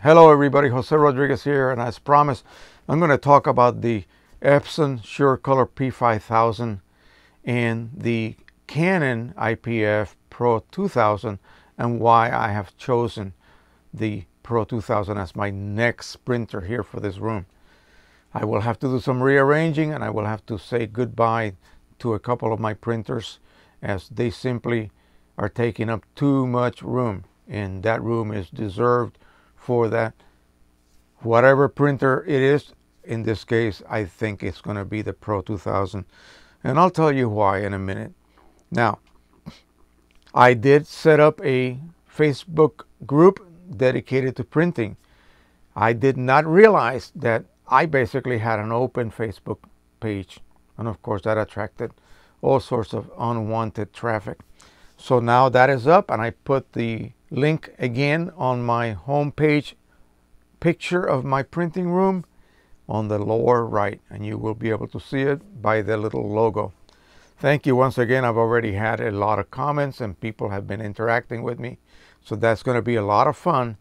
Hello everybody, Jose Rodriguez here and as promised I'm going to talk about the Epson SureColor P5000 and the Canon IPF Pro 2000 and why I have chosen the Pro 2000 as my next printer here for this room. I will have to do some rearranging and I will have to say goodbye to a couple of my printers as they simply are taking up too much room and that room is deserved for that. Whatever printer it is in this case I think it's going to be the Pro 2000 and I'll tell you why in a minute. Now I did set up a Facebook group dedicated to printing. I did not realize that I basically had an open Facebook page. And of course that attracted all sorts of unwanted traffic. So now that is up and I put the link again on my home page picture of my printing room on the lower right and you will be able to see it by the little logo. Thank you once again. I've already had a lot of comments and people have been interacting with me. So that's going to be a lot of fun.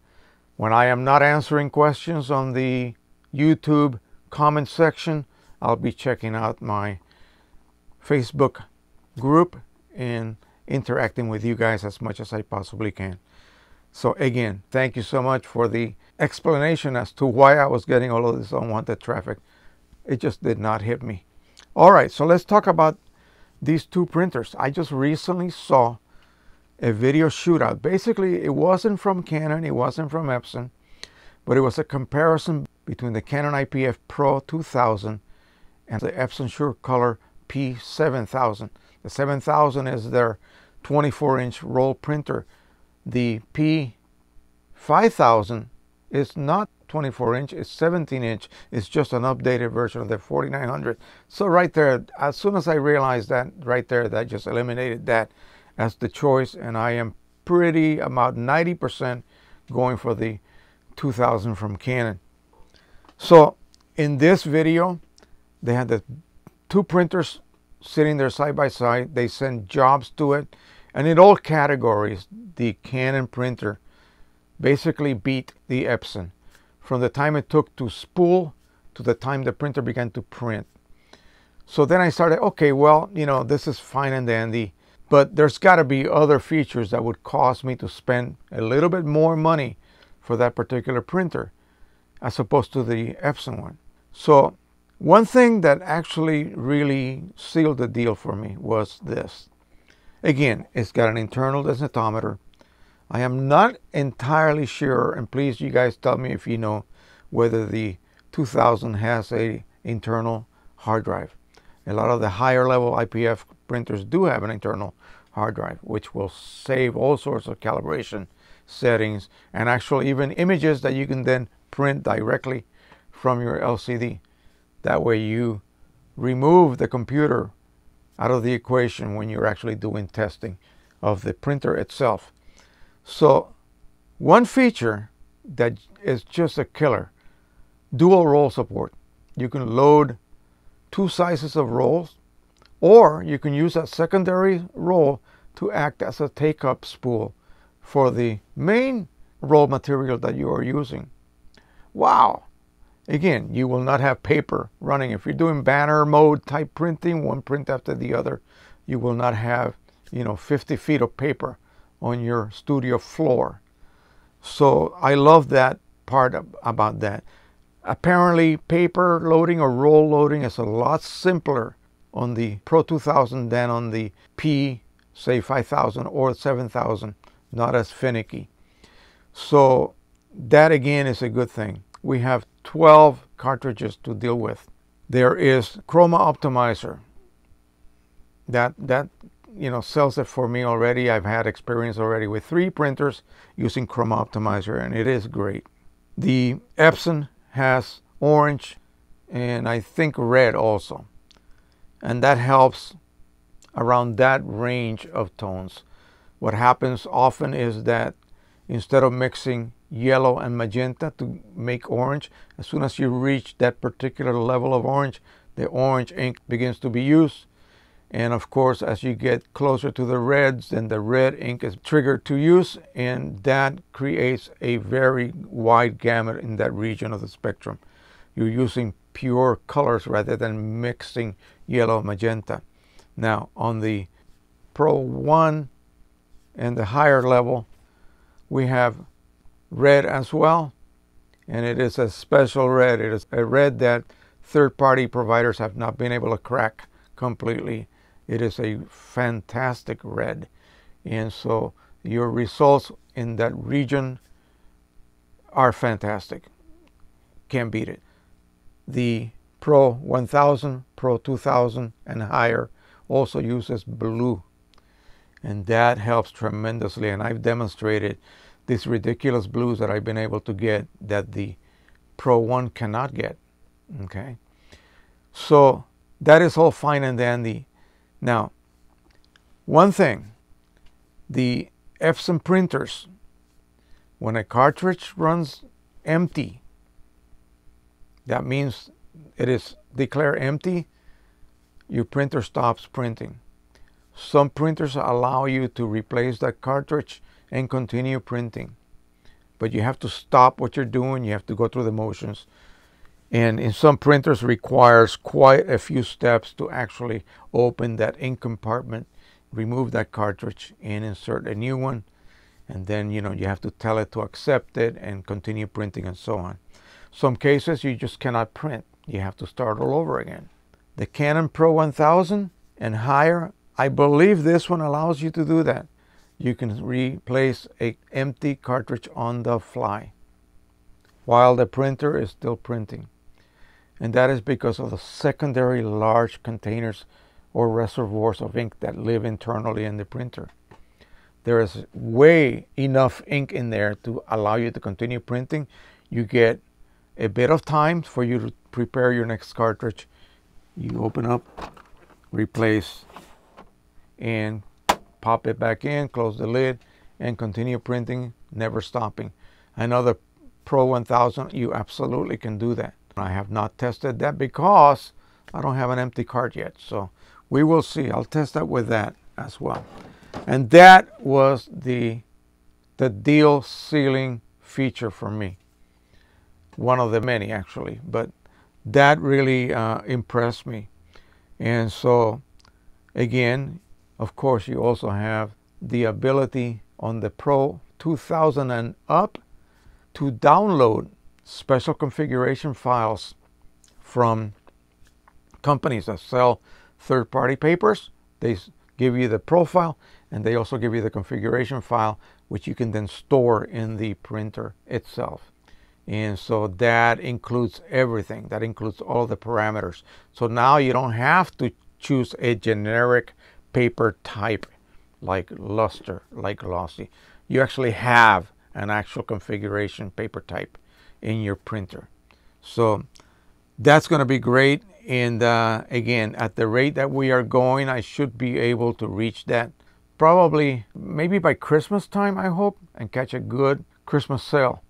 When I am not answering questions on the YouTube comment section, I'll be checking out my Facebook group and interacting with you guys as much as I possibly can. So again, thank you so much for the explanation as to why I was getting all of this unwanted traffic. It just did not hit me. All right, so let's talk about these two printers. I just recently saw a video shootout. Basically, it wasn't from Canon, it wasn't from Epson, but it was a comparison between the Canon IPF Pro 2000 and the Epson SureColor P7000. The 7000 is their 24 inch roll printer the P5000 is not 24 inch, it's 17 inch. It's just an updated version of the 4900. So right there, as soon as I realized that right there, that just eliminated that as the choice. And I am pretty about 90% going for the 2000 from Canon. So in this video, they had the two printers sitting there side by side. They sent jobs to it. And in all categories, the Canon printer basically beat the Epson from the time it took to spool to the time the printer began to print. So then I started, okay, well, you know, this is fine and dandy, but there's got to be other features that would cause me to spend a little bit more money for that particular printer as opposed to the Epson one. So one thing that actually really sealed the deal for me was this. Again, it's got an internal densitometer. I am not entirely sure, and please you guys tell me if you know whether the 2000 has a internal hard drive. A lot of the higher level IPF printers do have an internal hard drive, which will save all sorts of calibration settings and actually even images that you can then print directly from your LCD. That way you remove the computer out of the equation when you're actually doing testing of the printer itself. So one feature that is just a killer, dual roll support. You can load two sizes of rolls or you can use a secondary roll to act as a take-up spool for the main roll material that you are using. Wow, Again, you will not have paper running. If you're doing banner mode type printing, one print after the other, you will not have, you know, 50 feet of paper on your studio floor. So I love that part about that. Apparently, paper loading or roll loading is a lot simpler on the Pro 2000 than on the P, say 5000 or 7000, not as finicky. So that again is a good thing we have 12 cartridges to deal with. There is Chroma Optimizer. That, that you know, sells it for me already. I've had experience already with three printers using Chroma Optimizer and it is great. The Epson has orange and I think red also. And that helps around that range of tones. What happens often is that instead of mixing yellow and magenta to make orange. As soon as you reach that particular level of orange, the orange ink begins to be used And of course, as you get closer to the reds, then the red ink is triggered to use, and that creates a very wide gamut in that region of the spectrum. You're using pure colors rather than mixing yellow magenta. Now, on the Pro 1 and the higher level, we have red as well, and it is a special red. It is a red that third-party providers have not been able to crack completely it is a fantastic red. And so your results in that region are fantastic. Can't beat it. The Pro 1000, Pro 2000 and higher also uses blue. And that helps tremendously. And I've demonstrated these ridiculous blues that I've been able to get that the Pro 1 cannot get. Okay. So that is all fine and dandy. Now, one thing, the Epson printers, when a cartridge runs empty, that means it is declared empty, your printer stops printing. Some printers allow you to replace that cartridge and continue printing. But you have to stop what you're doing, you have to go through the motions. And in some printers requires quite a few steps to actually open that ink compartment remove that cartridge and insert a new one. And then you know you have to tell it to accept it and continue printing and so on. Some cases you just cannot print. You have to start all over again. The Canon Pro 1000 and higher I believe this one allows you to do that you can replace a empty cartridge on the fly while the printer is still printing and that is because of the secondary large containers or reservoirs of ink that live internally in the printer. There is way enough ink in there to allow you to continue printing. You get a bit of time for you to prepare your next cartridge. You open up, replace, and pop it back in, close the lid, and continue printing, never stopping. Another Pro 1000, you absolutely can do that. I have not tested that because I don't have an empty card yet. So we will see. I'll test that with that as well. And that was the, the deal sealing feature for me. One of the many actually, but that really uh, impressed me. And so again, of course, you also have the ability on the Pro 2000 and up to download special configuration files from companies that sell third-party papers. They give you the profile and they also give you the configuration file which you can then store in the printer itself. And so that includes everything. That includes all the parameters. So now you don't have to choose a generic paper type like luster, like glossy. You actually have an actual configuration paper type in your printer. So that's going to be great. And uh, again, at the rate that we are going, I should be able to reach that probably maybe by Christmas time, I hope, and catch a good Christmas sale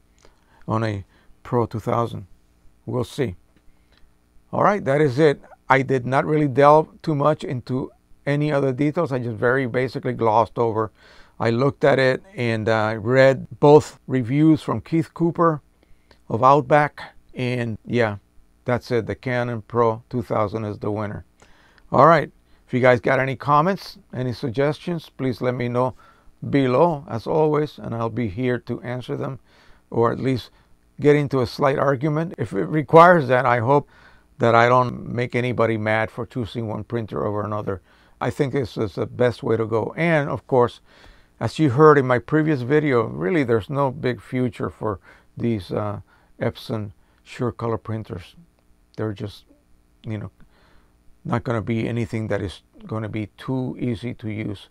on a Pro 2000. We'll see. All right, that is it. I did not really delve too much into any other details. I just very basically glossed over. I looked at it and uh, read both reviews from Keith Cooper of Outback. And yeah, that's it. The Canon Pro 2000 is the winner. All right. If you guys got any comments, any suggestions, please let me know below as always, and I'll be here to answer them or at least get into a slight argument. If it requires that, I hope that I don't make anybody mad for choosing one printer over another. I think this is the best way to go. And of course, as you heard in my previous video, really there's no big future for these uh, Epson SureColor printers. They're just, you know, not going to be anything that is going to be too easy to use.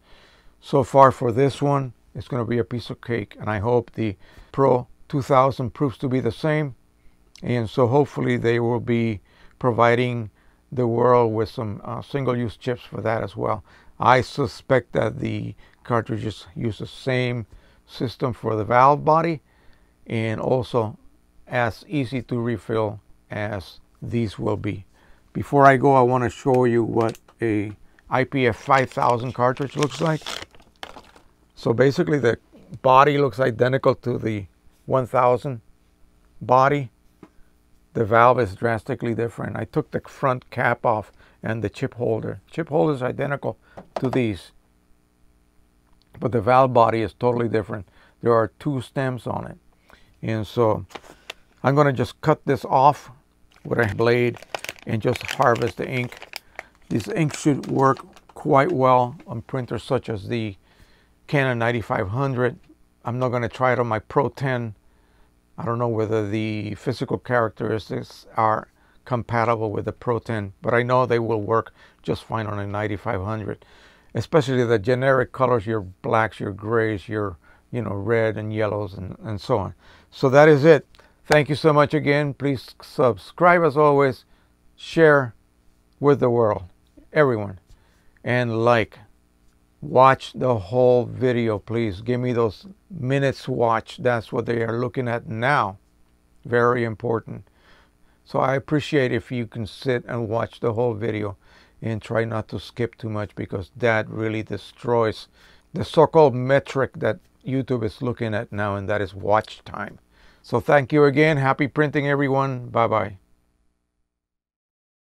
So far for this one, it's going to be a piece of cake. And I hope the Pro 2000 proves to be the same. And so hopefully they will be providing the world with some uh, single-use chips for that as well. I suspect that the cartridges use the same system for the valve body and also as easy to refill as these will be. Before I go, I want to show you what a IPF 5000 cartridge looks like. So basically the body looks identical to the 1000 body. The valve is drastically different. I took the front cap off and the chip holder. Chip holder is identical to these. But the valve body is totally different. There are two stems on it. And so I'm going to just cut this off with a blade and just harvest the ink. This ink should work quite well on printers such as the Canon 9500. I'm not going to try it on my Pro 10. I don't know whether the physical characteristics are compatible with the Pro 10, but I know they will work just fine on a 9500. Especially the generic colors, your blacks, your grays, your you know red and yellows and, and so on. So that is it. Thank you so much again. Please subscribe as always, share with the world, everyone, and like. Watch the whole video, please. Give me those minutes watch. That's what they are looking at now. Very important. So I appreciate if you can sit and watch the whole video and try not to skip too much because that really destroys the so-called metric that YouTube is looking at now and that is watch time. So thank you again. Happy printing everyone. Bye-bye.